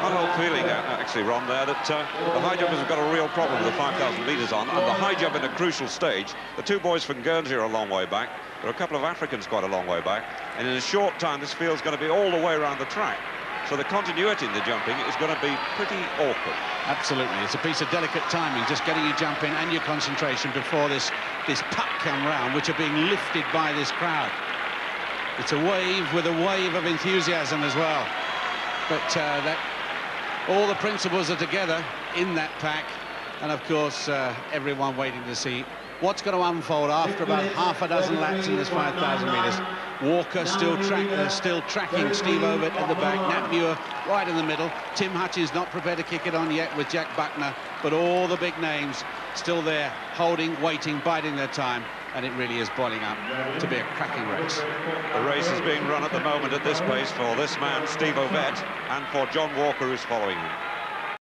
One whole feeling, actually, Ron, there, that uh, the high jumpers have got a real problem with the 5,000 metres on, and the high jump in a crucial stage. The two boys from Guernsey are a long way back. There are a couple of Africans quite a long way back. And in a short time, this field's going to be all the way around the track. So the continuity in the jumping is going to be pretty awkward. Absolutely. It's a piece of delicate timing, just getting your jump in and your concentration before this, this puck come round, which are being lifted by this crowd. It's a wave with a wave of enthusiasm as well. But uh, that all the principals are together in that pack. And of course, uh, everyone waiting to see what's going to unfold after about half a dozen laps in this 5,000 metres. Walker still, track, uh, still tracking Steve Ovett at the back. Nat Muir right in the middle. Tim Hutchings not prepared to kick it on yet with Jack Buckner. But all the big names still there, holding, waiting, biding their time. And it really is boiling up to be a cracking race. The race is being run at the moment at this pace for this man, Steve Ovett, and for John Walker, who's following him.